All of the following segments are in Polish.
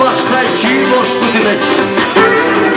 başlayıcı boşluq demək.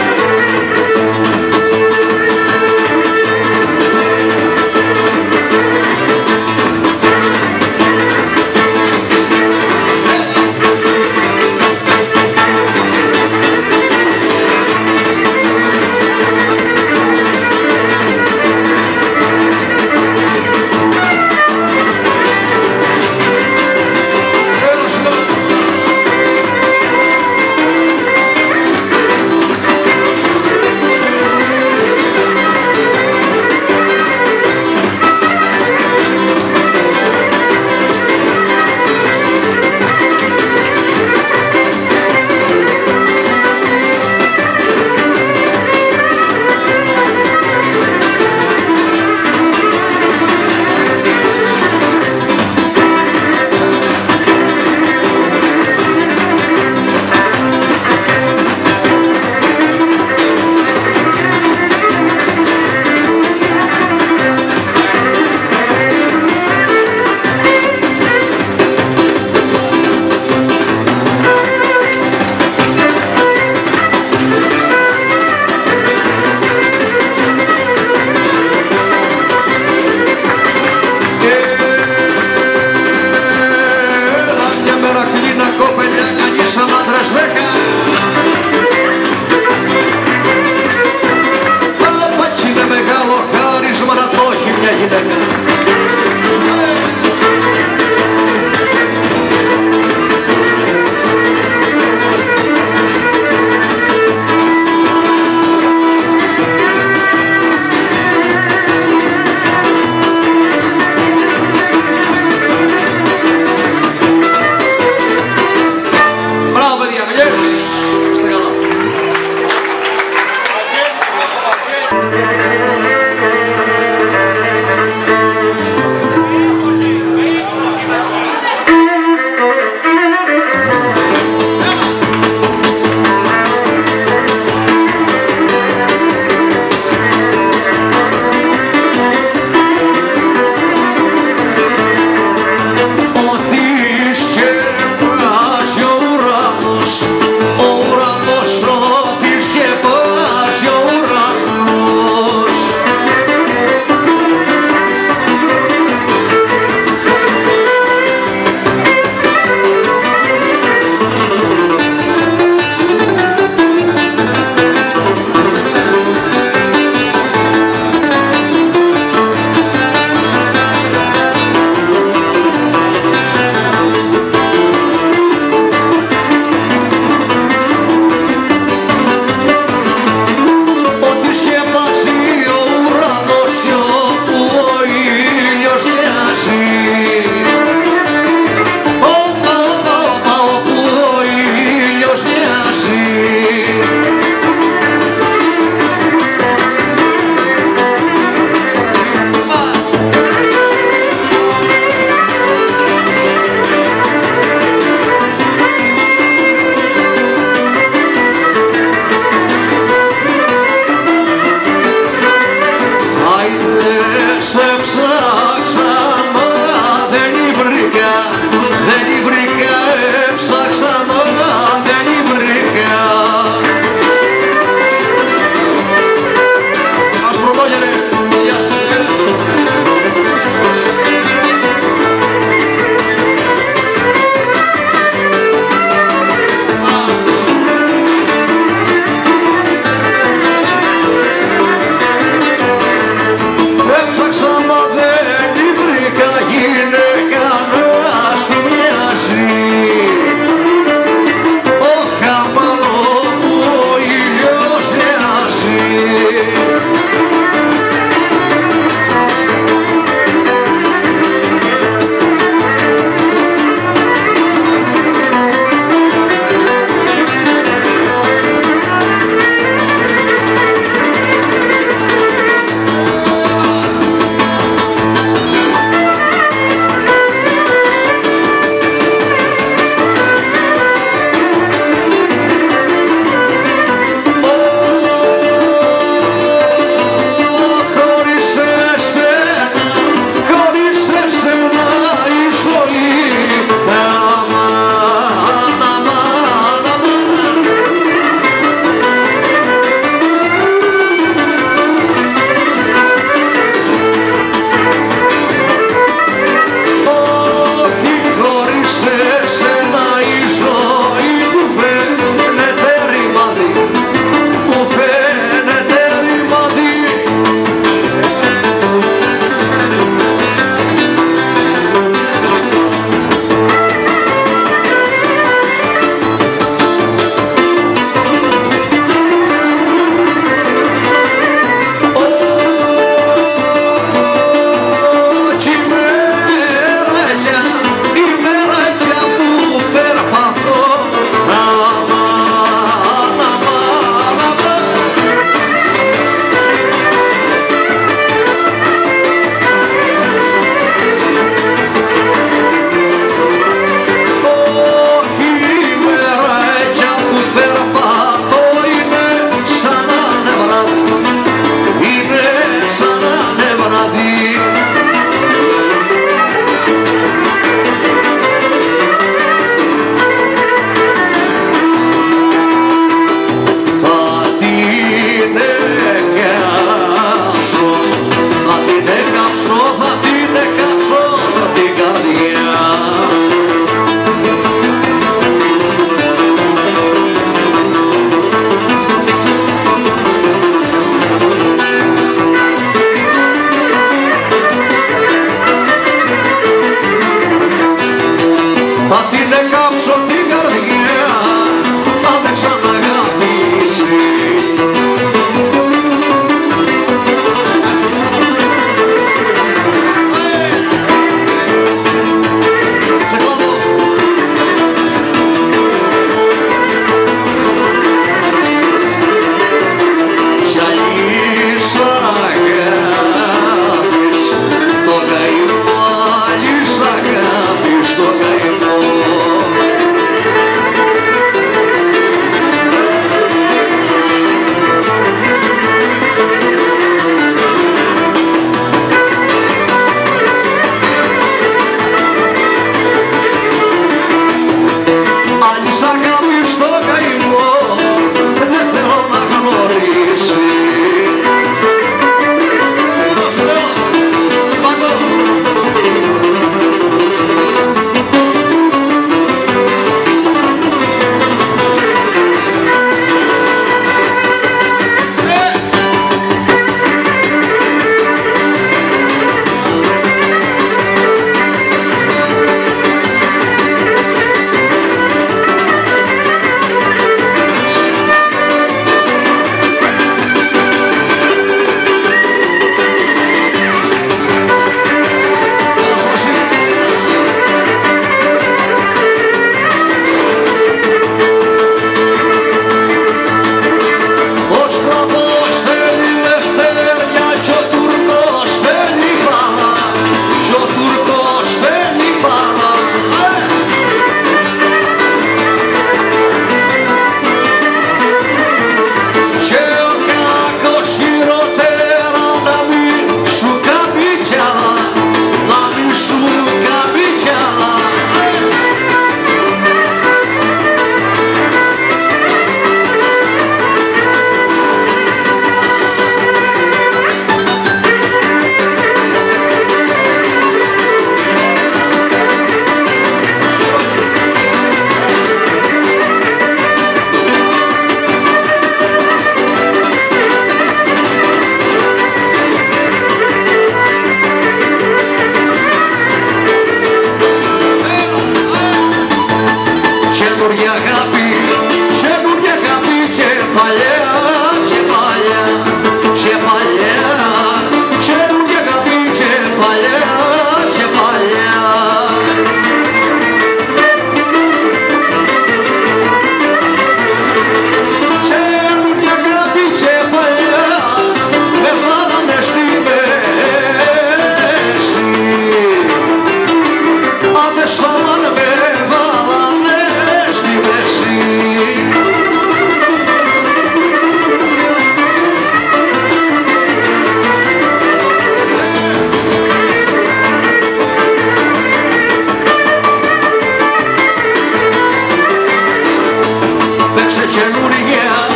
yeah.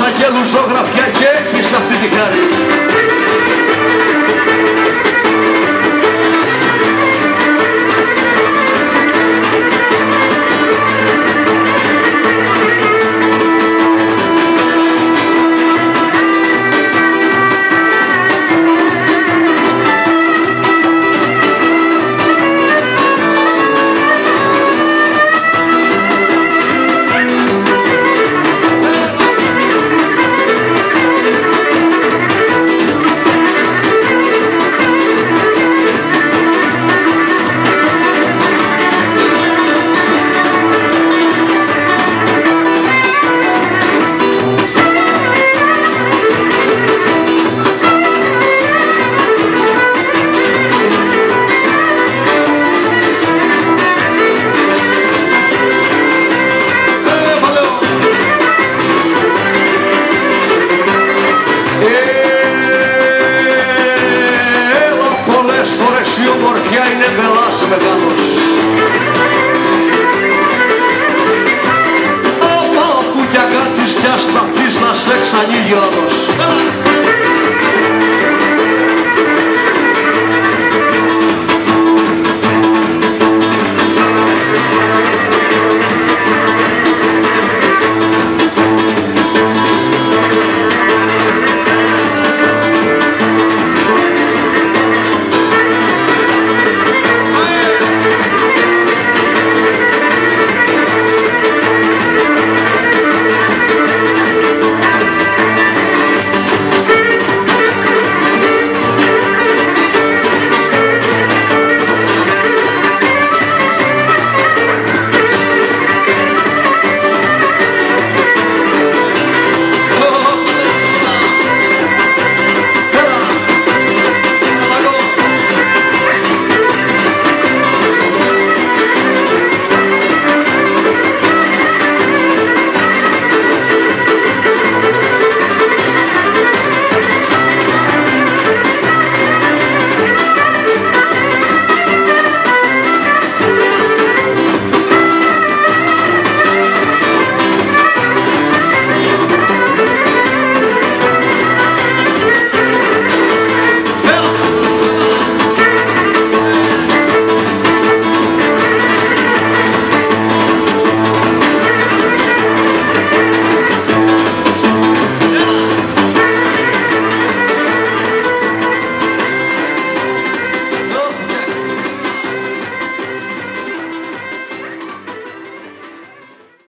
Szadzielu, żograf, jacie, pieszczawcy, piekary. не януш